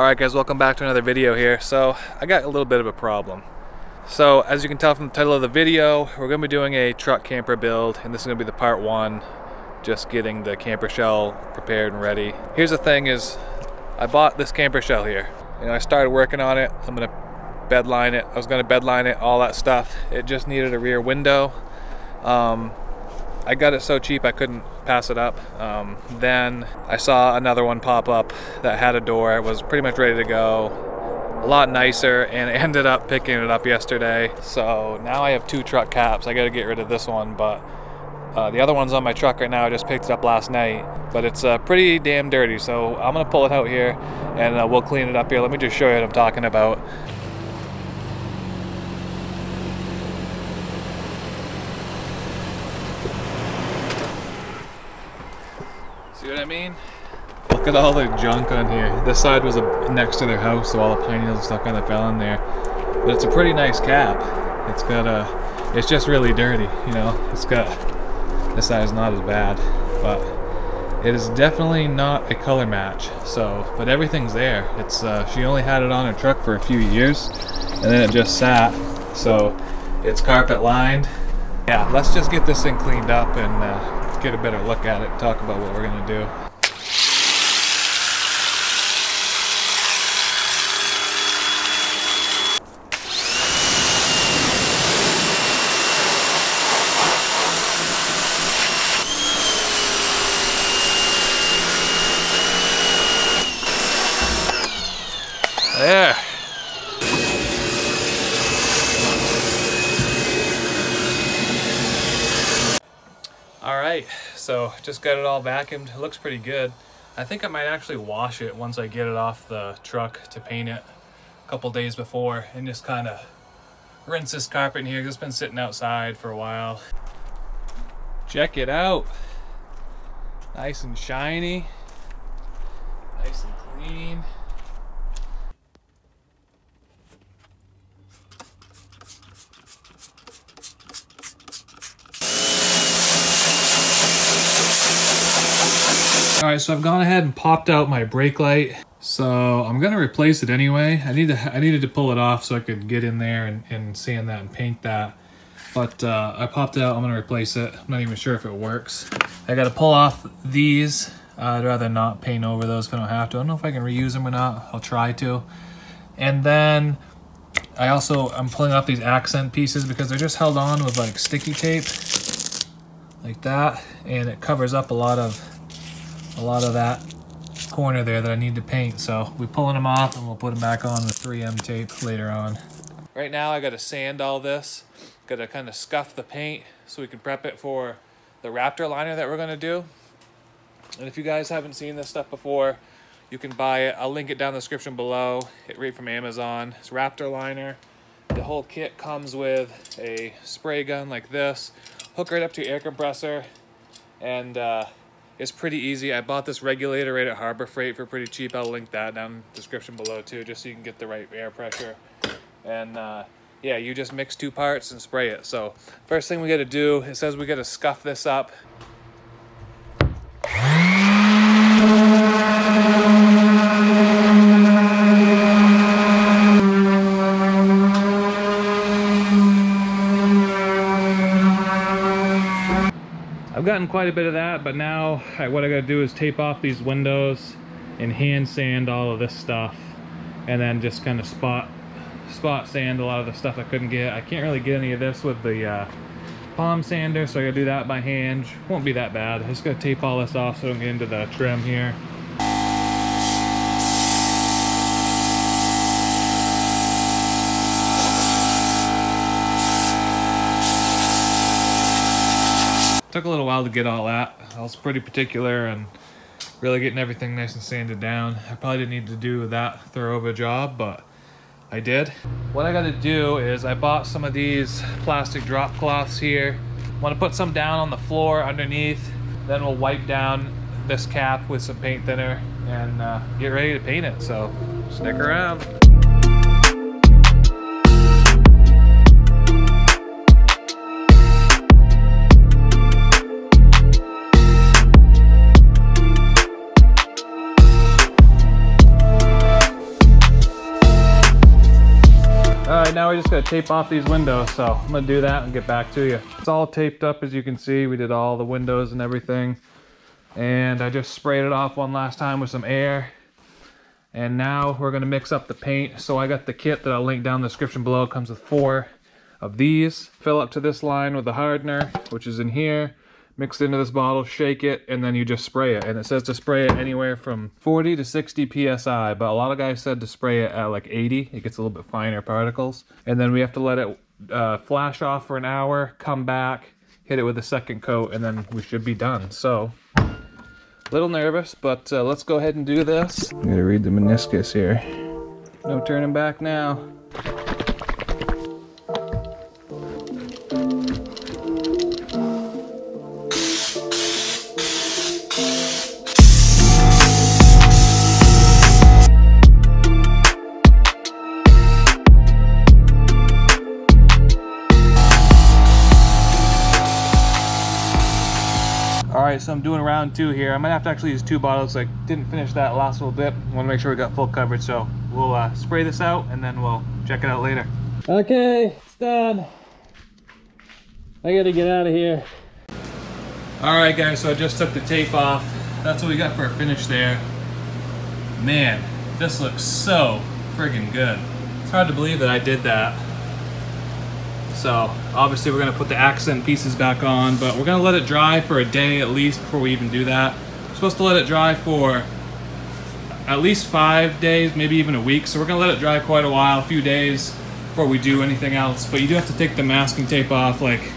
Alright guys, welcome back to another video here. So, I got a little bit of a problem. So, as you can tell from the title of the video, we're going to be doing a truck camper build, and this is going to be the part one, just getting the camper shell prepared and ready. Here's the thing is, I bought this camper shell here. You know, I started working on it. I'm going to bedline it. I was going to bedline it, all that stuff. It just needed a rear window. Um, I got it so cheap I couldn't pass it up. Um, then I saw another one pop up that had a door. It was pretty much ready to go. A lot nicer and ended up picking it up yesterday. So now I have two truck caps. I got to get rid of this one, but uh, the other one's on my truck right now. I just picked it up last night, but it's uh, pretty damn dirty. So I'm gonna pull it out here and uh, we'll clean it up here. Let me just show you what I'm talking about. See what I mean? Look at all the junk on here. This side was a, next to their house, so all the pine needles and stuff kind of fell in there. But it's a pretty nice cap. It's got a, it's just really dirty, you know. It's got, this side is not as bad, but it is definitely not a color match. So, but everything's there. It's, uh, she only had it on her truck for a few years, and then it just sat. So, it's carpet lined. Yeah, let's just get this thing cleaned up and uh, get a better look at it, talk about what we're gonna do. There. All right, so just got it all vacuumed. It looks pretty good. I think I might actually wash it once I get it off the truck to paint it a couple days before and just kind of rinse this carpet in here. It's been sitting outside for a while. Check it out. Nice and shiny. Nice and clean. Right, so I've gone ahead and popped out my brake light. So I'm gonna replace it anyway. I need to I needed to pull it off so I could get in there and, and sand that and paint that. But uh, I popped out, I'm gonna replace it. I'm not even sure if it works. I gotta pull off these. I'd rather not paint over those if I don't have to. I don't know if I can reuse them or not. I'll try to. And then I also, I'm pulling off these accent pieces because they're just held on with like sticky tape like that. And it covers up a lot of a lot of that corner there that I need to paint. So we're pulling them off and we'll put them back on with 3M tape later on. Right now I got to sand all this. Got to kind of scuff the paint so we can prep it for the Raptor liner that we're going to do. And if you guys haven't seen this stuff before, you can buy it. I'll link it down in the description below. It right from Amazon. It's Raptor liner. The whole kit comes with a spray gun like this. Hook right up to your air compressor. And uh, it's pretty easy. I bought this regulator right at Harbor Freight for pretty cheap. I'll link that down in the description below too, just so you can get the right air pressure. And uh, yeah, you just mix two parts and spray it. So first thing we gotta do, it says we gotta scuff this up. I've gotten quite a bit of that, but now what I gotta do is tape off these windows and hand sand all of this stuff and then just kind of spot spot sand a lot of the stuff I couldn't get. I can't really get any of this with the uh, palm sander, so I gotta do that by hand. Won't be that bad. I just gotta tape all this off so I don't get into the trim here. Took a little while to get all that. I was pretty particular and really getting everything nice and sanded down. I probably didn't need to do that thorough of a job, but I did. What I gotta do is I bought some of these plastic drop cloths here. I wanna put some down on the floor underneath, then we'll wipe down this cap with some paint thinner and uh, get ready to paint it. So stick around. Right, now we're just gotta tape off these windows, so I'm gonna do that and get back to you. It's all taped up as you can see. We did all the windows and everything. And I just sprayed it off one last time with some air. And now we're gonna mix up the paint. So I got the kit that I'll link down in the description below. It comes with four of these. Fill up to this line with the hardener, which is in here mix it into this bottle, shake it, and then you just spray it. And it says to spray it anywhere from 40 to 60 psi, but a lot of guys said to spray it at like 80. It gets a little bit finer particles. And then we have to let it uh, flash off for an hour, come back, hit it with a second coat, and then we should be done. So, a little nervous, but uh, let's go ahead and do this. I'm gonna read the meniscus here. No turning back now. Right, so I'm doing round two here. I might have to actually use two bottles. I didn't finish that last little bit. want to make sure we got full coverage, so we'll uh, spray this out and then we'll check it out later. Okay, it's done. I gotta get out of here. All right, guys, so I just took the tape off. That's what we got for a finish there. Man, this looks so friggin' good. It's hard to believe that I did that. So obviously we're gonna put the accent pieces back on, but we're gonna let it dry for a day at least before we even do that. We're supposed to let it dry for at least five days, maybe even a week. So we're gonna let it dry quite a while, a few days before we do anything else. But you do have to take the masking tape off like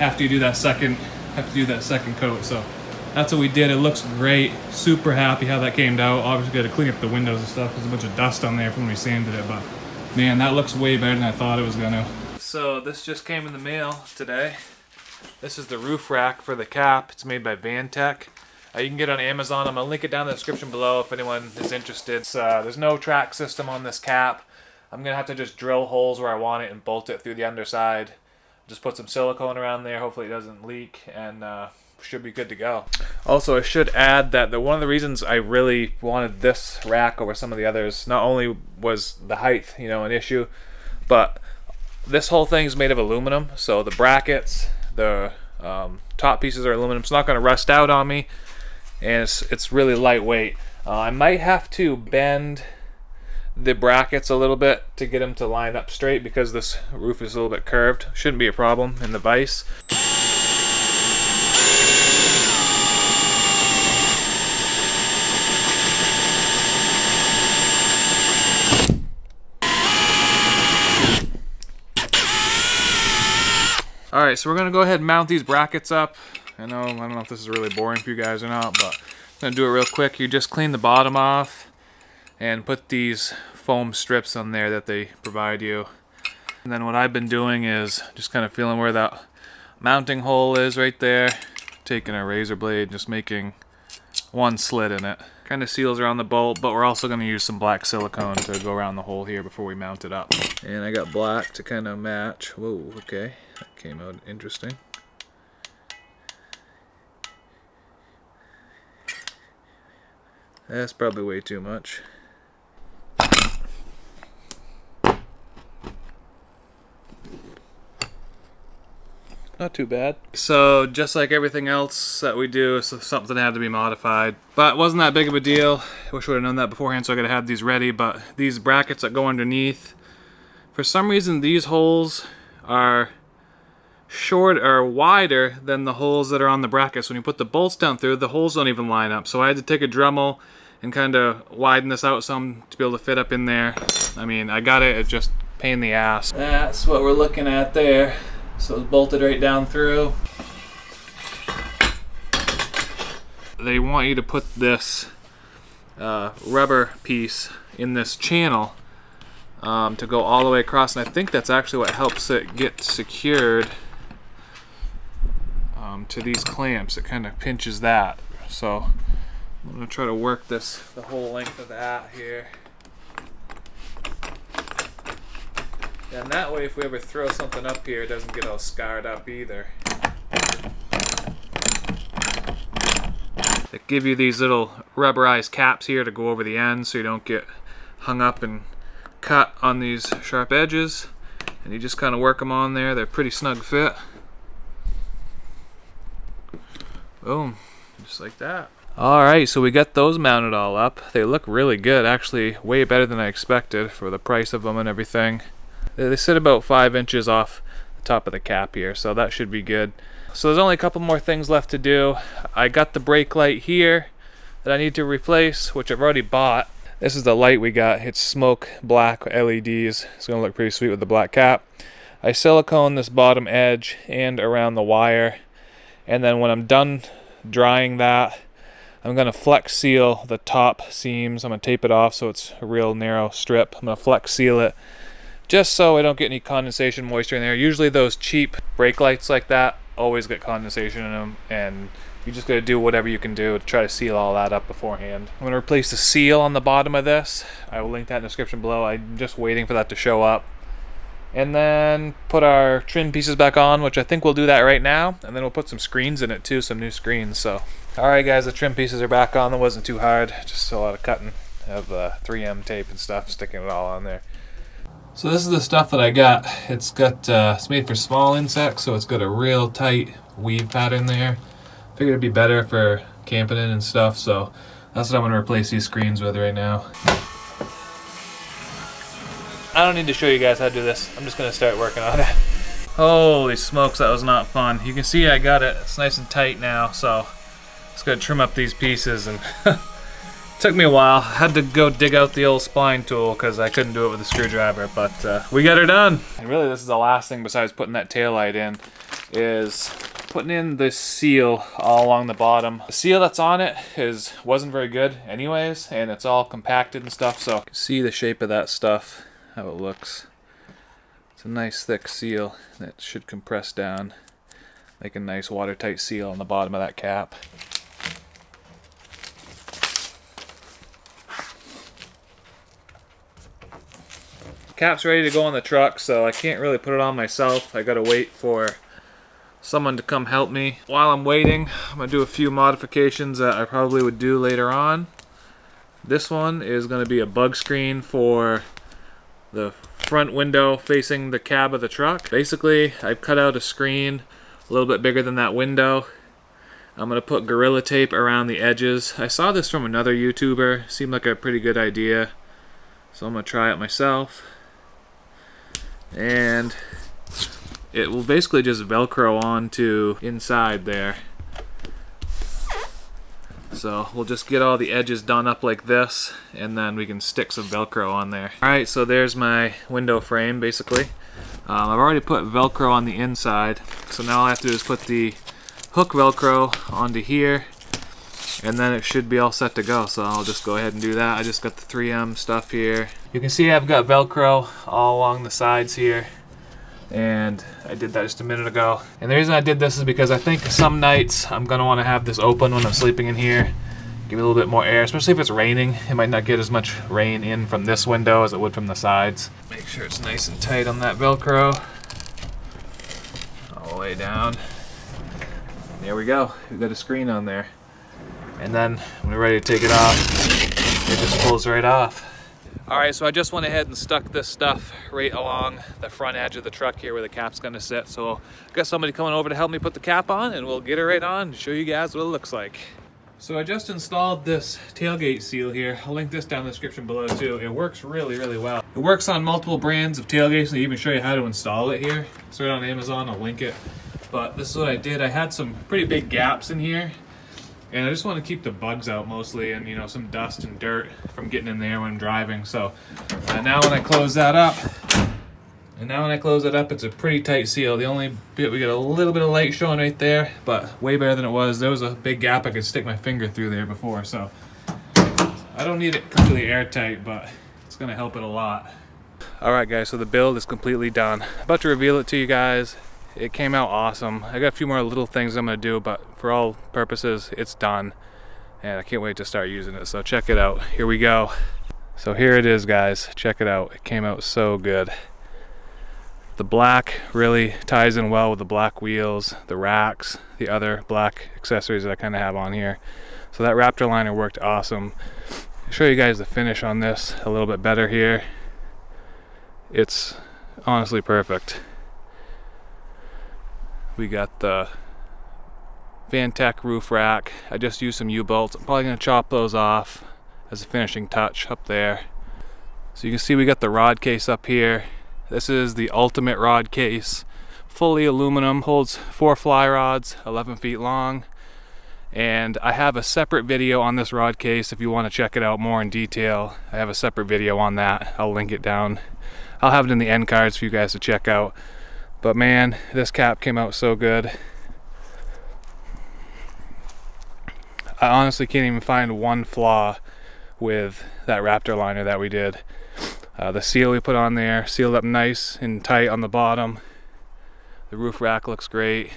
after you do that second, have to do that second coat. So that's what we did. It looks great. Super happy how that came out. Obviously got to clean up the windows and stuff. There's a bunch of dust on there from when we sanded it, but man, that looks way better than I thought it was gonna. So this just came in the mail today. This is the roof rack for the cap. It's made by Vantech. Uh, you can get it on Amazon. I'm to link it down in the description below if anyone is interested. Uh, there's no track system on this cap. I'm going to have to just drill holes where I want it and bolt it through the underside. Just put some silicone around there. Hopefully it doesn't leak and uh, should be good to go. Also, I should add that the, one of the reasons I really wanted this rack over some of the others, not only was the height, you know, an issue, but this whole thing is made of aluminum, so the brackets, the um, top pieces are aluminum. It's not going to rust out on me, and it's, it's really lightweight. Uh, I might have to bend the brackets a little bit to get them to line up straight because this roof is a little bit curved. Shouldn't be a problem in the vise. All right, so we're gonna go ahead and mount these brackets up. I know, I don't know if this is really boring for you guys or not, but I'm gonna do it real quick. You just clean the bottom off and put these foam strips on there that they provide you. And then what I've been doing is just kind of feeling where that mounting hole is right there. Taking a razor blade, just making one slit in it. Kind of seals around the bolt, but we're also going to use some black silicone to go around the hole here before we mount it up. And I got black to kind of match. Whoa, okay. That came out interesting. That's probably way too much. Not too bad. So just like everything else that we do, so something had to be modified. But wasn't that big of a deal. I wish I would have known that beforehand so I could have had these ready. But these brackets that go underneath, for some reason these holes are short or wider than the holes that are on the brackets. When you put the bolts down through, the holes don't even line up. So I had to take a Dremel and kind of widen this out some to be able to fit up in there. I mean, I got it, it just pain in the ass. That's what we're looking at there. So it's bolted right down through. They want you to put this uh, rubber piece in this channel um, to go all the way across and I think that's actually what helps it get secured um, to these clamps. It kind of pinches that. So I'm to try to work this the whole length of that here. And that way if we ever throw something up here, it doesn't get all scarred up either. They give you these little rubberized caps here to go over the ends so you don't get hung up and cut on these sharp edges. And you just kind of work them on there. They're pretty snug fit. Boom, just like that. All right, so we got those mounted all up. They look really good, actually way better than I expected for the price of them and everything. They, sit about five inches off the top of the cap here, so that should be good. So there's only a couple more things left to do. I got the brake light here that I need to replace, which I've already bought. This is the light we got. It's smoke black LEDs. It's gonna look pretty sweet with the black cap. I silicone this bottom edge and around the wire and then when I'm done drying that I'm going to flex seal the top seams. I'm going to tape it off so it's a real narrow strip. I'm going to flex seal it just so I don't get any condensation moisture in there. Usually those cheap brake lights like that always get condensation in them and you just got to do whatever you can do to try to seal all that up beforehand. I'm to replace the seal on the bottom of this. I will link that in the description below. I'm just waiting for that to show up and then put our trim pieces back on which I think we'll do that right now and then we'll put some screens in it too some new screens so alright guys the trim pieces are back on that wasn't too hard just a lot of cutting of uh, 3M tape and stuff sticking it all on there so this is the stuff that I got it's got uh, it's made for small insects so it's got a real tight weave pattern there figured it'd be better for camping in and stuff so that's what I'm to replace these screens with right now I don't need to show you guys how to do this. I'm just to start working on it. Holy smokes, that was not fun. You can see I got it. It's nice and tight now, so going to trim up these pieces. and Took me a while. Had to go dig out the old spline tool because I couldn't do it with a screwdriver, but uh, we got her done. And really, this is the last thing besides putting that tail light in, is putting in the seal all along the bottom. The seal that's on it is wasn't very good anyways, and it's all compacted and stuff, so see the shape of that stuff how it looks. It's a nice thick seal that should compress down, make a nice watertight seal on the bottom of that cap. Cap's ready to go on the truck, so I can't really put it on myself. I gotta wait for someone to come help me. While I'm waiting, I'm gonna do a few modifications that I probably would do later on. This one is gonna be a bug screen for the front window facing the cab of the truck. Basically, I've cut out a screen a little bit bigger than that window. I'm to put Gorilla Tape around the edges. I saw this from another YouTuber. Seemed like a pretty good idea. So I'm to try it myself. And it will basically just Velcro onto inside there. So we'll just get all the edges done up like this and then we can stick some Velcro on there. Alright, so there's my window frame basically. Um, I've already put Velcro on the inside, so now all I have to do is put the hook Velcro onto here and then it should be all set to go. So I'll just go ahead and do that. I just got the 3M stuff here. You can see I've got Velcro all along the sides here and I did that just a minute ago. And the reason I did this is because I think some nights I'm gonna wanna have this open when I'm sleeping in here. Give it a little bit more air, especially if it's raining. It might not get as much rain in from this window as it would from the sides. Make sure it's nice and tight on that Velcro. All the way down. There we go, we've got a screen on there. And then when we're ready to take it off, it just pulls right off. All right, so I just went ahead and stuck this stuff right along the front edge of the truck here where the cap's gonna sit. So I've got somebody coming over to help me put the cap on and we'll get it right on and show you guys what it looks like. So I just installed this tailgate seal here. I'll link this down in the description below too. It works really, really well. It works on multiple brands of tailgates and I even show you how to install it here. It's right on Amazon, I'll link it. But this is what I did. I had some pretty big gaps in here and I just want to keep the bugs out mostly and you know some dust and dirt from getting in there when I'm driving. So uh, now when I close that up and now when I close it up it's a pretty tight seal. The only bit we get a little bit of light showing right there but way better than it was. There was a big gap I could stick my finger through there before so I don't need it completely airtight but it's gonna help it a lot. Alright guys so the build is completely done. About to reveal it to you guys it came out awesome. I got a few more little things I'm gonna do, but for all purposes, it's done. And I can't wait to start using it, so check it out. Here we go. So here it is, guys. Check it out. It came out so good. The black really ties in well with the black wheels, the racks, the other black accessories that I kind of have on here. So that Raptor liner worked awesome. I'll show you guys the finish on this a little bit better here. It's honestly perfect. We got the Vantech roof rack. I just used some U-bolts. I'm probably gonna chop those off as a finishing touch up there. So you can see we got the rod case up here. This is the ultimate rod case. Fully aluminum, holds four fly rods, 11 feet long. And I have a separate video on this rod case if you want to check it out more in detail. I have a separate video on that. I'll link it down. I'll have it in the end cards for you guys to check out. But man, this cap came out so good. I honestly can't even find one flaw with that Raptor liner that we did. Uh, the seal we put on there, sealed up nice and tight on the bottom. The roof rack looks great.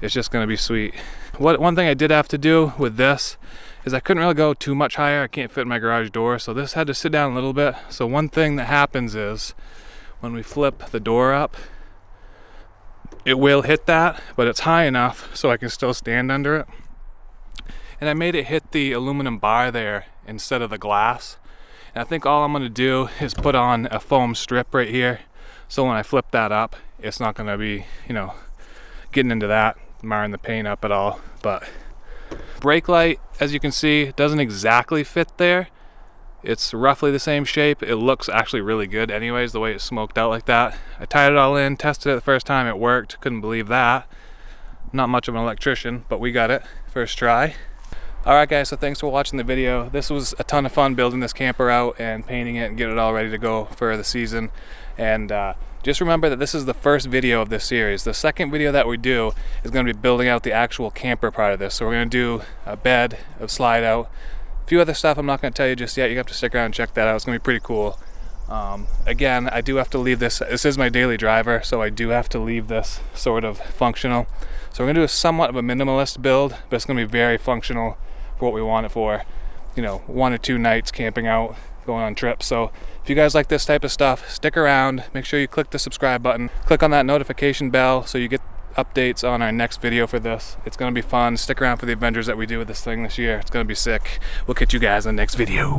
It's just gonna be sweet. What One thing I did have to do with this is I couldn't really go too much higher. I can't fit my garage door, so this had to sit down a little bit. So one thing that happens is when we flip the door up, it will hit that, but it's high enough so I can still stand under it and I made it hit the aluminum bar there instead of the glass. And I think all I'm gonna do is put on a foam strip right here. So when I flip that up, it's not gonna be, you know, getting into that, marring the paint up at all. But brake light, as you can see, doesn't exactly fit there. It's roughly the same shape. It looks actually really good anyways, the way it's smoked out like that. I tied it all in, tested it the first time, it worked. Couldn't believe that. Not much of an electrician, but we got it first try. Alright guys, so thanks for watching the video. This was a ton of fun building this camper out and painting it and getting it all ready to go for the season. And uh, just remember that this is the first video of this series. The second video that we do is going to be building out the actual camper part of this. So we're going to do a bed, a slide out, few other stuff I'm not going to tell you just yet. You have to stick around and check that out. It's going to be pretty cool. Um, again, I do have to leave this, this is my daily driver, so I do have to leave this sort of functional. So we're gonna do a somewhat of a minimalist build, but it's gonna be very functional for what we want it for. You know, one or two nights camping out, going on trips. So if you guys like this type of stuff, stick around. Make sure you click the subscribe button. Click on that notification bell so you get updates on our next video for this. It's gonna be fun. Stick around for the adventures that we do with this thing this year. It's gonna be sick. We'll catch you guys in the next video.